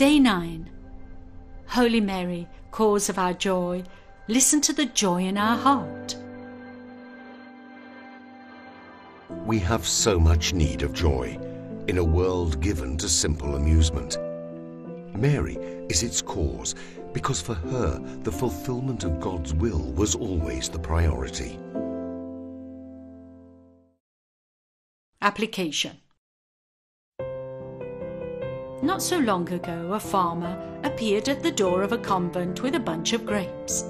Day 9. Holy Mary, cause of our joy, listen to the joy in our heart. We have so much need of joy in a world given to simple amusement. Mary is its cause because for her the fulfillment of God's will was always the priority. Application Not so long ago, a farmer appeared at the door of a convent with a bunch of grapes.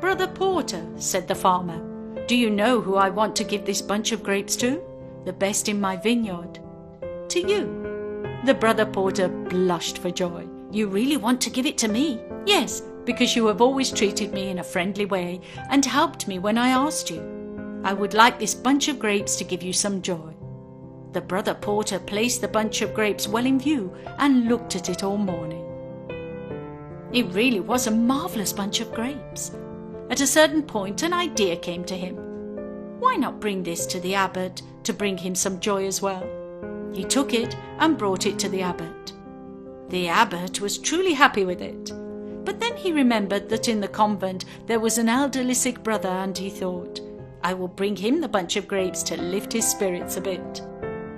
Brother Porter, said the farmer, do you know who I want to give this bunch of grapes to? The best in my vineyard. To you. The brother porter blushed for joy. You really want to give it to me? Yes, because you have always treated me in a friendly way and helped me when I asked you. I would like this bunch of grapes to give you some joy. The brother porter placed the bunch of grapes well in view and looked at it all morning. It really was a marvellous bunch of grapes. At a certain point, an idea came to him. Why not bring this to the abbot to bring him some joy as well? He took it and brought it to the abbot. The abbot was truly happy with it. But then he remembered that in the convent there was an elderly sick brother, and he thought, I will bring him the bunch of grapes to lift his spirits a bit.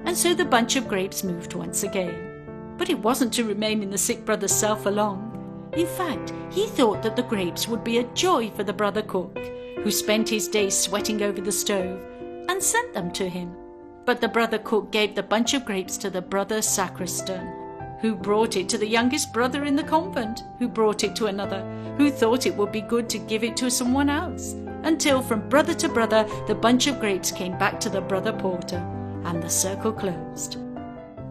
And so the bunch of grapes moved once again. But it wasn't to remain in the sick brother's cell for long. In fact, he thought that the grapes would be a joy for the brother cook, who spent his days sweating over the stove, and sent them to him. But the brother cook gave the bunch of grapes to the brother sacristan, who brought it to the youngest brother in the convent, who brought it to another, who thought it would be good to give it to someone else, until from brother to brother the bunch of grapes came back to the brother porter, and the circle closed.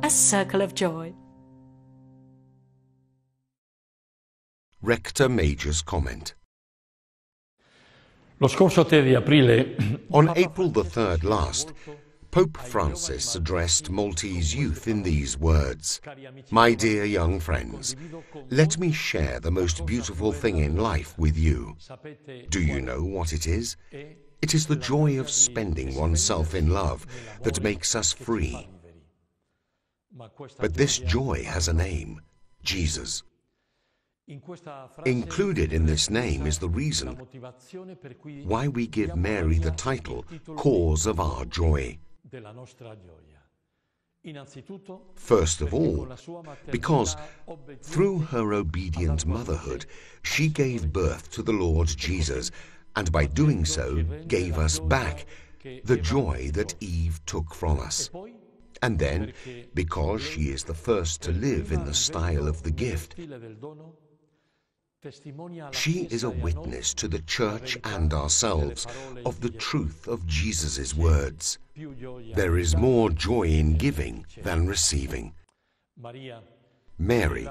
A circle of joy. Rector Major's comment. Lo scorso 3 di aprile, On April the 3rd last, Pope Francis addressed Maltese youth in these words My dear young friends, let me share the most beautiful thing in life with you. Do you know what it is? It is the joy of spending oneself in love that makes us free. But this joy has a name Jesus. Included in this name is the reason why we give Mary the title Cause of Our Joy. First of all, because through her obedient motherhood, she gave birth to the Lord Jesus, and by doing so gave us back the joy that Eve took from us. And then, because she is the first to live in the style of the gift, she is a witness to the church and ourselves of the truth of Jesus' words. There is more joy in giving than receiving. Mary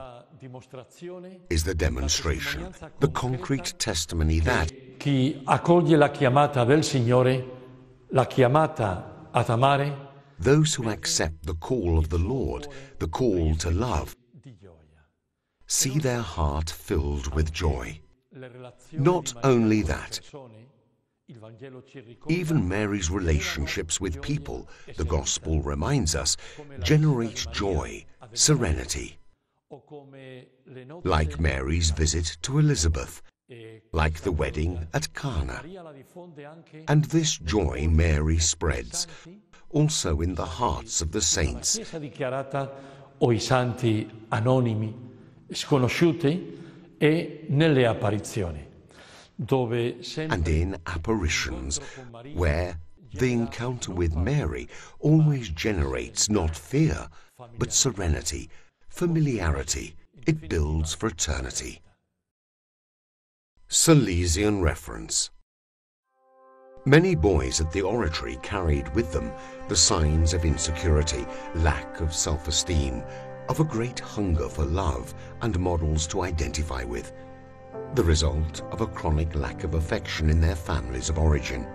is the demonstration, the concrete testimony that chi accoglie la chiamata del Signore, la chiamata ad amare, those who accept the call of the Lord, the call to love, see their heart filled with joy. Not only that, even Mary's relationships with people, the Gospel reminds us, generate joy, serenity. Like Mary's visit to Elizabeth, like the wedding at Cana. And this joy Mary spreads also in the hearts of the saints. o i santi anonimi, sconosciuti e nelle apparizioni, dove and in apparitions, where the encounter with Mary always generates not fear, but serenity, familiarity. It builds for eternity. Salesian reference. Many boys at the oratory carried with them the signs of insecurity, lack of self esteem, of a great hunger for love and models to identify with, the result of a chronic lack of affection in their families of origin.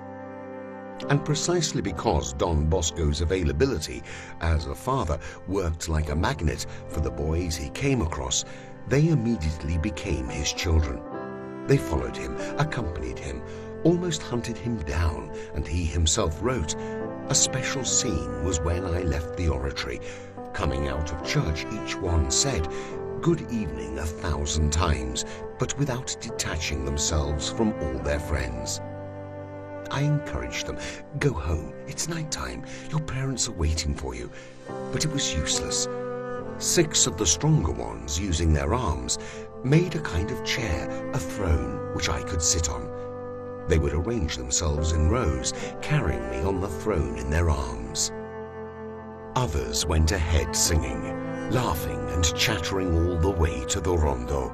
And precisely because Don Bosco's availability as a father worked like a magnet for the boys he came across, they immediately became his children. They followed him, accompanied him, almost hunted him down, and he himself wrote, A special scene was when I left the oratory. Coming out of church, each one said, Good evening a thousand times, but without detaching themselves from all their friends. I encouraged them, Go home, it's night time, your parents are waiting for you. But it was useless. Six of the stronger ones, using their arms, made a kind of chair, a throne, which I could sit on. They would arrange themselves in rows, carrying me on the throne in their arms. Others went ahead singing, laughing and chattering all the way to the rondo.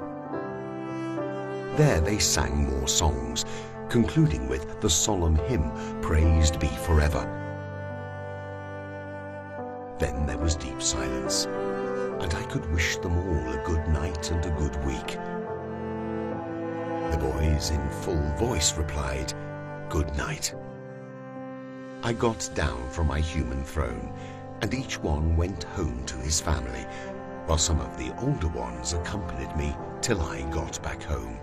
There they sang more songs, concluding with the solemn hymn, Praised Be Forever. Then there was deep silence, and I could wish them all a good night and a good week. The boys in full voice replied, Good night. I got down from my human throne, and each one went home to his family, while some of the older ones accompanied me till I got back home.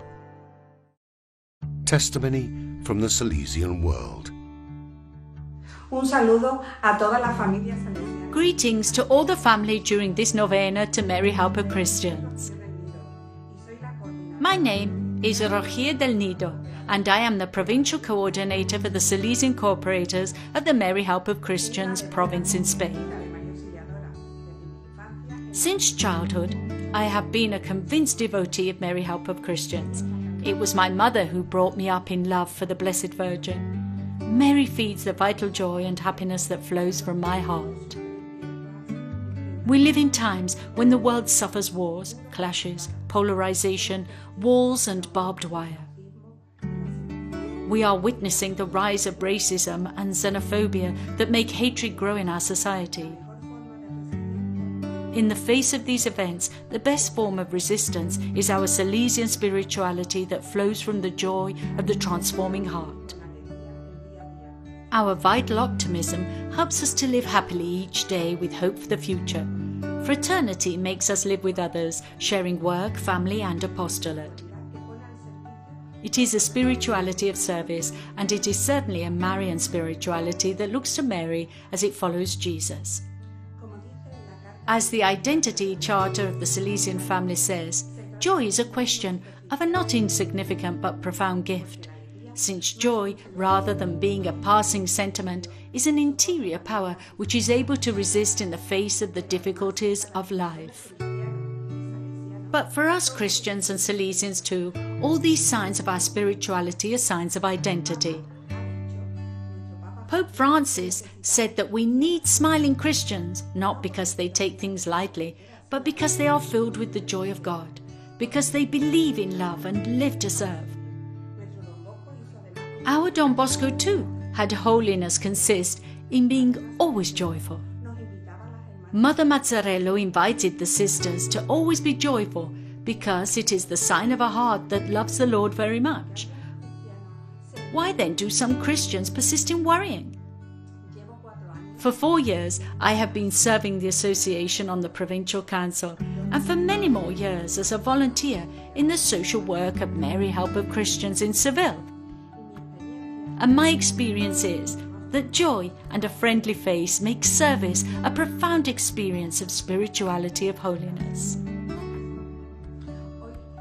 Testimony from the Salesian world. Un saludo a toda la familia salesiana. Greetings to all the family during this novena to Mary Help of Christians. My name is Rogier del Nido, and I am the provincial coordinator for the Salesian Cooperators of the Mary Help of Christians province in Spain. Since childhood, I have been a convinced devotee of Mary Help of Christians. It was my mother who brought me up in love for the Blessed Virgin. Mary feeds the vital joy and happiness that flows from my heart. We live in times when the world suffers wars, clashes, polarization, walls, and barbed wire. We are witnessing the rise of racism and xenophobia that make hatred grow in our society. In the face of these events, the best form of resistance is our Salesian spirituality that flows from the joy of the transforming heart. Our vital optimism helps us to live happily each day with hope for the future. Fraternity makes us live with others, sharing work, family, and apostolate. It is a spirituality of service, and it is certainly a Marian spirituality that looks to Mary as it follows Jesus. As the identity charter of the Salesian family says, joy is a question of a not insignificant but profound gift, since joy, rather than being a passing sentiment, is an interior power which is able to resist in the face of the difficulties of life. But for us Christians and Salesians too, all these signs of our spirituality are signs of identity. Pope Francis said that we need smiling Christians, not because they take things lightly, but because they are filled with the joy of God, because they believe in love and live to serve. Our Don Bosco too had holiness consist in being always joyful. Mother Mazzarello invited the sisters to always be joyful because it is the sign of a heart that loves the Lord very much why then do some Christians persist in worrying? For four years, I have been serving the association on the Provincial Council, and for many more years as a volunteer in the social work of Mary Help of Christians in Seville. And my experience is that joy and a friendly face make service a profound experience of spirituality of holiness.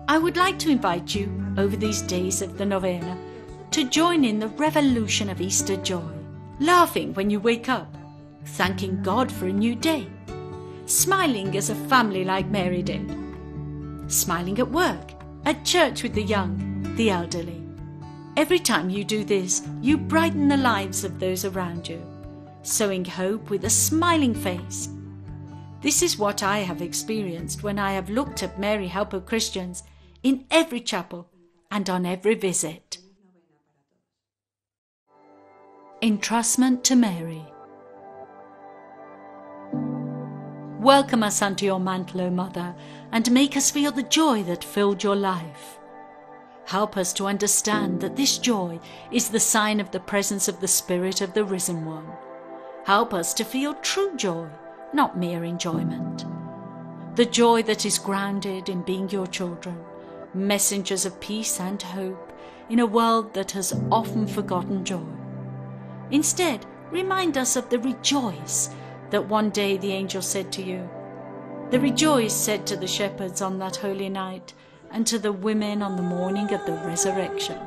I would like to invite you, over these days of the novena, to join in the revolution of Easter joy, laughing when you wake up, thanking God for a new day, smiling as a family like Mary did, smiling at work, at church with the young, the elderly. Every time you do this, you brighten the lives of those around you, sowing hope with a smiling face. This is what I have experienced when I have looked at Mary Helper Christians in every chapel and on every visit. Entrustment to Mary. Welcome us unto your mantle, O Mother, and make us feel the joy that filled your life. Help us to understand that this joy is the sign of the presence of the Spirit of the Risen One. Help us to feel true joy, not mere enjoyment. The joy that is grounded in being your children, messengers of peace and hope in a world that has often forgotten joy. Instead, remind us of the rejoice that one day the angel said to you. The rejoice said to the shepherds on that holy night and to the women on the morning of the resurrection.